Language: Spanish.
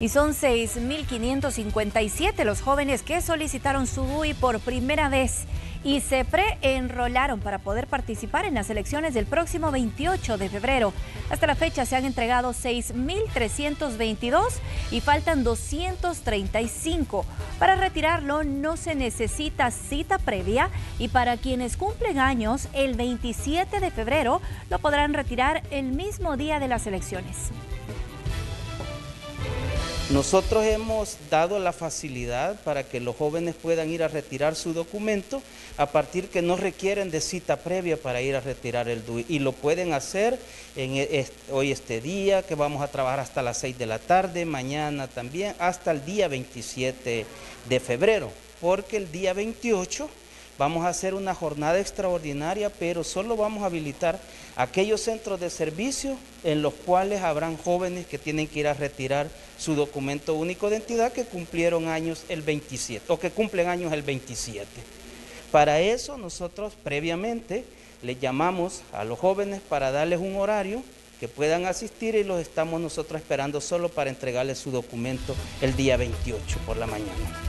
Y son 6.557 los jóvenes que solicitaron su DUI por primera vez y se preenrolaron para poder participar en las elecciones del próximo 28 de febrero. Hasta la fecha se han entregado 6.322 y faltan 235. Para retirarlo no se necesita cita previa y para quienes cumplen años, el 27 de febrero lo podrán retirar el mismo día de las elecciones. Nosotros hemos dado la facilidad para que los jóvenes puedan ir a retirar su documento a partir que no requieren de cita previa para ir a retirar el DUI. Y lo pueden hacer en e, hoy este día que vamos a trabajar hasta las 6 de la tarde, mañana también, hasta el día 27 de febrero, porque el día 28 Vamos a hacer una jornada extraordinaria, pero solo vamos a habilitar aquellos centros de servicio en los cuales habrán jóvenes que tienen que ir a retirar su documento único de identidad que cumplieron años el 27 o que cumplen años el 27. Para eso nosotros previamente les llamamos a los jóvenes para darles un horario que puedan asistir y los estamos nosotros esperando solo para entregarles su documento el día 28 por la mañana.